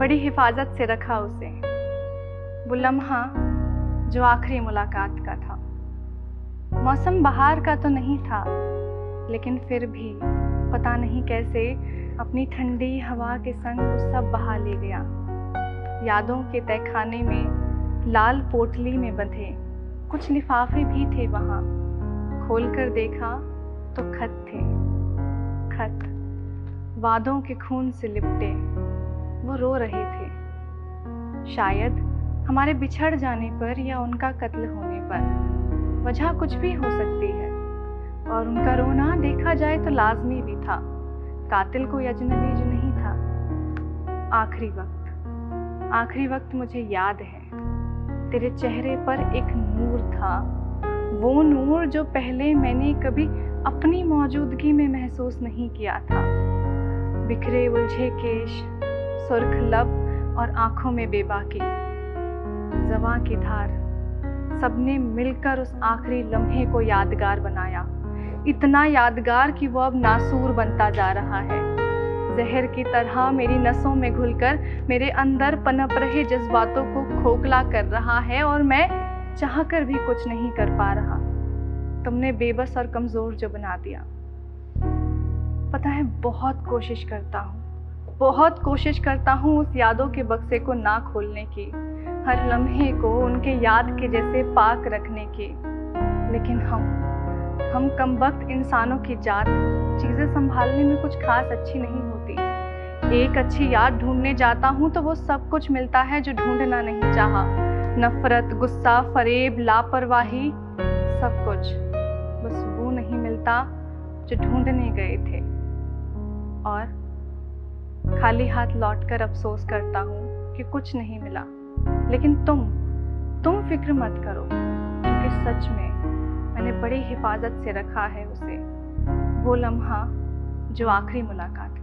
बड़ी हिफाजत से रखा उसे। वो लम्हा जो आखिरी मुलाकात का था। मौसम बाहर का तो नहीं था, लेकिन फिर भी पता नहीं कैसे अपनी ठंडी हवा के संग वो सब बहा ले गया। यादों के तहखाने में, लाल पोटली में बंधे, कुछ लिफाफे भी थे वहाँ। खोलकर देखा तो खत थे। खत, वादों के खून से लिपटे। वो रो रहे थे। शायद हमारे बिछड़ जाने पर या उनका कत्ल होने पर वजह कुछ भी हो सकती है। और उनका रोना देखा जाए तो लाजमी भी था। कातिल कोई अजनबी जो नहीं था। आखिरी वक्त। आखिरी वक्त मुझे याद है। तेरे चेहरे पर एक नूर था। वो नूर जो पहले मैंने कभी अपनी मौजूदगी में महसूस नहीं किया था। बिखरे उलझे केश सुर्ख लब और आँखों में बेबाकी। जवा की धार, सबने मिलकर उस आखिरी लम्हे को यादगार बनाया। इतना यादगार कि वो अब नासूर बनता जा रहा है। जहर की तरह मेरी नसों में घुलकर मेरे अंदर पनप रहे जज्बातों को खोखला कर रहा है और मैं चाह कर भी कुछ नहीं कर पा रहा। तुमने बेबस और कमज़ोर जो बना दिया। पता है, बहुत कोशिश करता हूँ। बहुत कोशिश करता हूँ उस यादों के बक्से को ना खोलने की, हर लम्हे को उनके याद के जैसे पाक रखने की। लेकिन हम हम कम वक्त इंसानों की जात, चीज़ें संभालने में कुछ खास अच्छी नहीं होती। एक अच्छी याद ढूँढने जाता हूँ तो वो सब कुछ मिलता है जो ढूंढना नहीं चाहा। नफरत, गुस्सा, फरेब, लापरवाही, सब कुछ। बस वो नहीं मिलता जो ढूँढने गए थे। और खाली हाथ लौटकर अफसोस करता हूँ कि कुछ नहीं मिला। लेकिन तुम तुम फ़िक्र मत करो, क्योंकि सच में मैंने बड़ी हिफाजत से रखा है उसे। वो लम्हा जो आखिरी मुलाकात